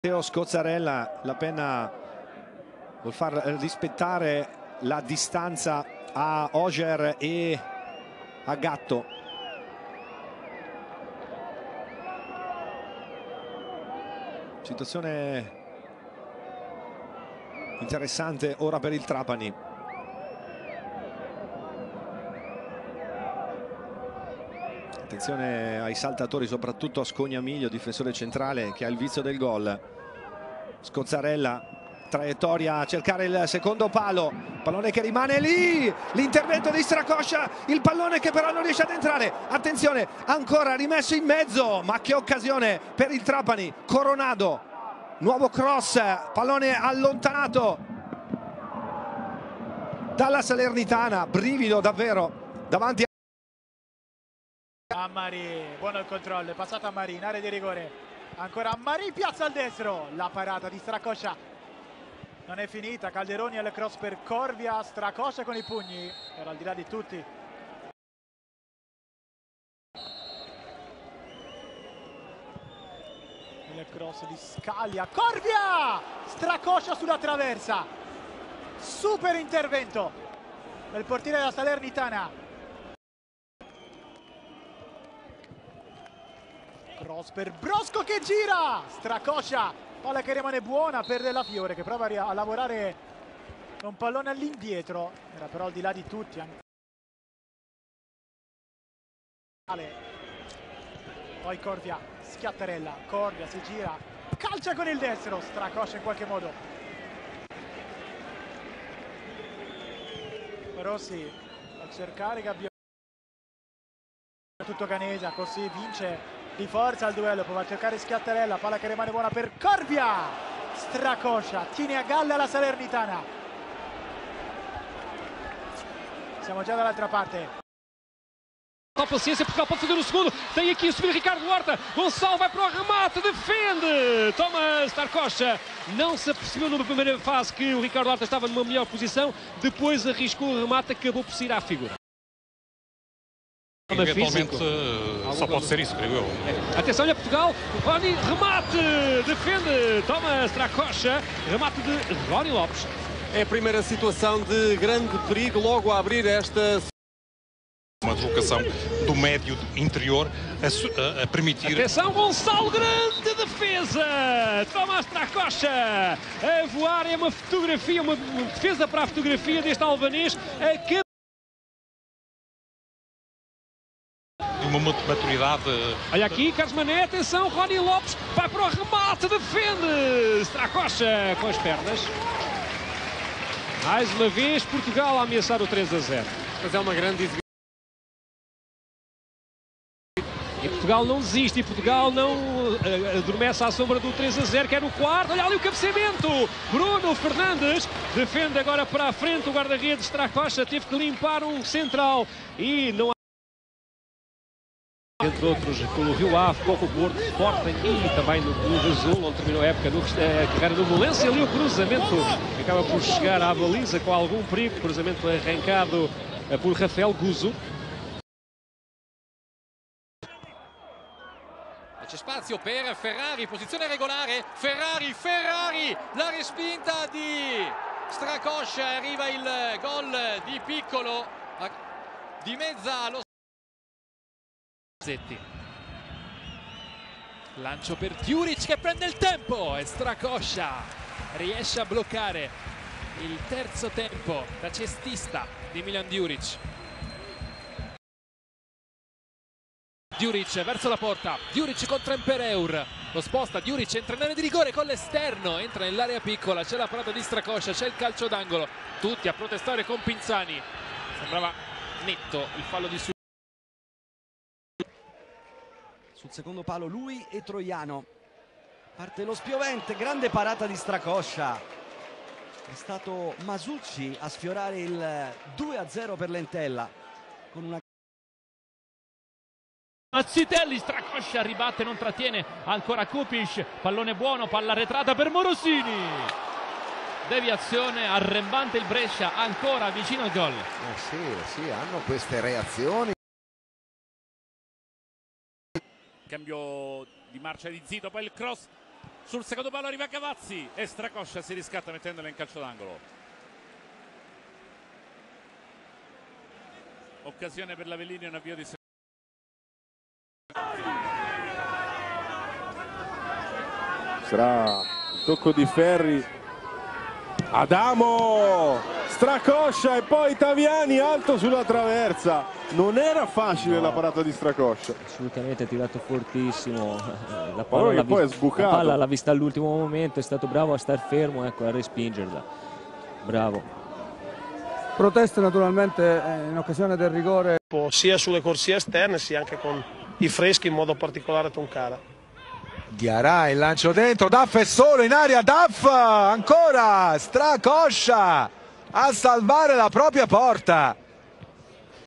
Matteo Scozzarella, la penna vuol far rispettare la distanza a Oger e a Gatto. Situazione interessante ora per il Trapani. Attenzione ai saltatori, soprattutto a Scognamiglio, difensore centrale che ha il vizio del gol. Scozzarella, traiettoria a cercare il secondo palo. Pallone che rimane lì. L'intervento di Stracoscia. Il pallone che però non riesce ad entrare. Attenzione, ancora rimesso in mezzo. Ma che occasione per il Trapani. Coronado. Nuovo cross. Pallone allontanato dalla Salernitana. Brivido davvero davanti a a Mari, buono il controllo, è passato a Mari in area di rigore, ancora a Mari, piazza al destro, la parata di Stracoscia non è finita, Calderoni al cross per Corvia, Stracoscia con i pugni, era al di là di tutti. Il cross di Scaglia, Corvia! Stracoscia sulla traversa, super intervento del portiere della Salernitana. Cross per Brosco che gira, Stracoscia, palla che rimane buona per Della Fiore che prova a lavorare un pallone all'indietro, era però al di là di tutti. Poi Corvia, schiattarella, Corvia si gira, calcia con il destro, Stracoscia in qualche modo. Rossi a cercare Gabbione. Tutto Canesa, così vince di forza al duello, prova a cercare Schiattarella, palla che rimane buona per Corvia, Stracoscia, tiene a galla la Salernitana. Siamo già dall'altra parte. Só paciência, Portugal pode fazer o segundo. Tem aqui a subir Ricardo Horta. Gonçalo vai para o remate, defende. Toma Starcocha. Não se apercebeu numa primeira fase que o Ricardo Horta estava numa melhor posição. Depois arriscou o remate, acabou por sair à figura. Eventualmente uh, só pode ser isso, creio eu. Atenção, olha Portugal, Rony, remate, defende, toma Stracocha, remate de Rony Lopes. É a primeira situação de grande perigo logo a abrir esta... Uma deslocação do médio interior a, a, a permitir... Atenção, Gonçalo, grande defesa, toma Stracocha, a voar, é uma fotografia, uma defesa para a fotografia deste albanês, que uma maturidade. Olha aqui, Carlos Mané, atenção, Rony Lopes vai para o remate, defende. Stracocha com as pernas. Mais uma vez, Portugal a ameaçar o 3 a 0. Mas é uma grande. E Portugal não desiste, e Portugal não uh, adormece à sombra do 3 a 0, quer no quarto. Olha ali o cabeceamento. Bruno Fernandes defende agora para a frente o guarda-redes Stracocha. Teve que limpar um central e não entre outros pelo Rio Ave, com o Porto, Sporting e também no Clube Azul, onde terminou a época no, a carreira no Valência. Ali o cruzamento acaba por chegar à baliza com algum perigo, cruzamento arrancado por Rafael Guzzo. C'è spazio per Ferrari, posizione regolare, Ferrari, Ferrari, la respinta di Stracoscia, arriva il gol di Piccolo, di mezza allo Zetti. Lancio per Djuric che prende il tempo e Stracoscia. Riesce a bloccare il terzo tempo da cestista di Milan Djuric. Djuric verso la porta, Djuric contro Empereur, lo sposta, Djuric entra in area di rigore con l'esterno, entra nell'area piccola, c'è la parata di Stracoscia, c'è il calcio d'angolo, tutti a protestare con Pinzani, sembrava netto il fallo di su sul secondo palo lui e Troiano. Parte lo spiovente grande parata di Stracoscia. È stato Masucci a sfiorare il 2-0 per l'Entella con una Mazzitelli, Stracoscia ribatte, non trattiene ancora Kupic, pallone buono, palla arretrata per Morosini. Deviazione arrembante il Brescia ancora vicino al gol. Eh sì, sì, hanno queste reazioni cambio di marcia di Zito, poi il cross sul secondo palo arriva Cavazzi e Stracoscia si riscatta mettendola in calcio d'angolo. Occasione per l'Avellini un avvio di Sarà il tocco di Ferri. Adamo! Stracoscia e poi Taviani alto sulla traversa. Non era facile No. la parata di Stracoscia. assolutamente ha tirato fortissimo la Poi palla, l'ha poi è sbucato. la palla l'ha vista all'ultimo momento è stato bravo a star fermo ecco, a respingerla bravo Proteste naturalmente eh, in occasione del rigore sia sulle corsie esterne sia anche con i freschi in modo particolare Toncada. Diarà il lancio dentro, Daff è solo in aria, Daff ancora, stracoscia a salvare la propria porta.